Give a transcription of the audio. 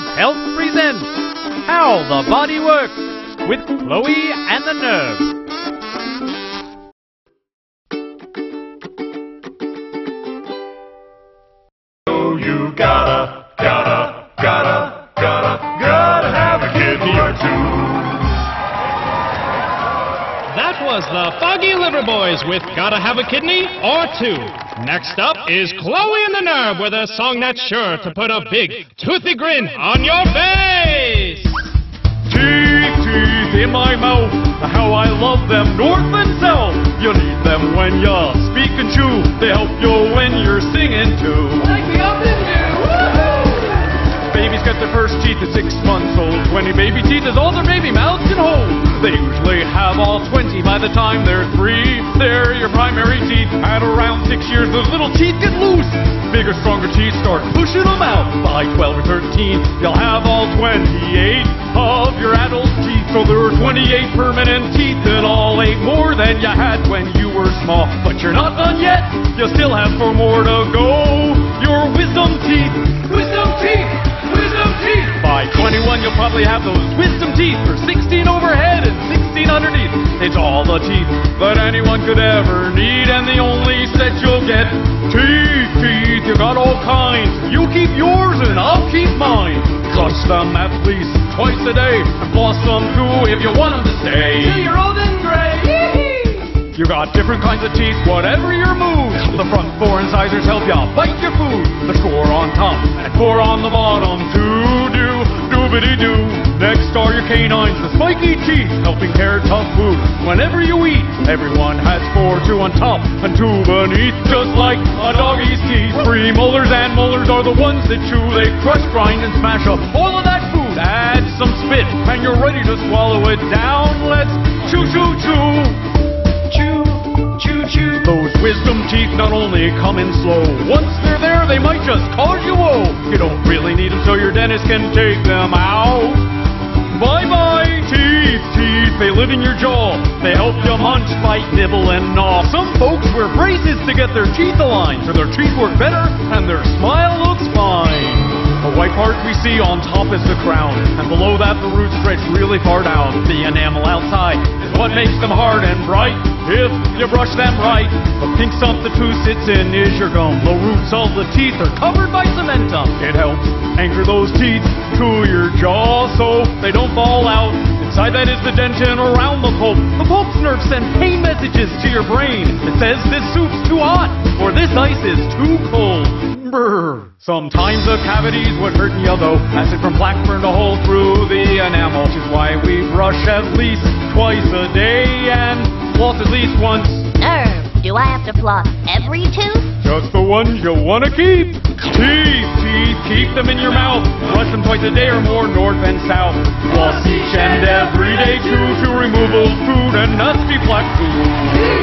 Kids Health presents How the Body Works with Chloe and the Nurbs. Oh, you gotta, That was the Foggy Liver Boys with Gotta Have a Kidney or Two. Next up is Chloe and the Nurbs with a song that's sure to put a big, toothy grin on your face. Teeth, teeth in my mouth, how I love them north and south. You need them when you speak and chew. They help you when you're singing too. Like we often do. Woohoo! Babies get their first teeth at six months old. Twenty baby teeth is all their baby mouths all twenty by the time they're three. They're your primary teeth. At around six years, those little teeth get loose. Bigger, stronger teeth start pushing them out. By 12 or 13, you'll have all 28 of your adult teeth. So there are 28 permanent teeth and all eight more than you had when you were small. But you're not done yet. You still have four more to go. Your wisdom teeth. Wisdom teeth! Wisdom teeth! By 21, you'll probably have those wisdom teeth for 16 overhead and 16 underneath. It's all the teeth that anyone could ever need, and the only set you'll get. Teeth, teeth, you got all kinds. You keep yours, and I'll keep mine. Brush them at least twice a day, and floss them too if you want them to stay. Till you're old and gray. You got different kinds of teeth, whatever your mood. The front four incisors help ya bite your food. The four on top and four on the bottom. Doo, doobity doo. Next are your canines, the spiky teeth, helping tear tough food. Whenever you eat, everyone has four, two on top and two beneath, just like a doggy's teeth. three molars and molars are the ones that chew. They crush, grind, and smash up all of that food. Add some spit, and you're ready to swallow it down. Let's chew, chew, chew. Chew, chew, chew. Those wisdom teeth not only come in slow. Once they're there, they might just cause you don't really need them, so your dentist can take them out. Bye bye, teeth, teeth. They live in your jaw. They help you munch, bite, nibble, and gnaw. Some folks wear braces to get their teeth aligned, so their teeth work better and their smile looks fine. The white part we see on top is the crown, and below that the roots stretch really far down. The enamel outside is what makes them hard and bright. If you brush them right, the pink stump the tooth sits in is your gum. The roots of the teeth are covered by cementum. It helps anchor those teeth to your jaw so they don't fall out. Inside that is the dentin around the pulp. The pulp's nerves send pain messages to your brain. It says this soup's too hot or this ice is too cold. Brr. Sometimes the cavities would hurt you though. Acid from plaque burned a hole through the enamel, which is why we brush at least twice a day and floss at least once. Nerve. Do I have to floss every tooth? Just the ones you want to keep. Teeth, teeth, keep them in your mouth. Brush them twice a day or more, north and south. Floss each and every day too to remove old food and nasty plaque food.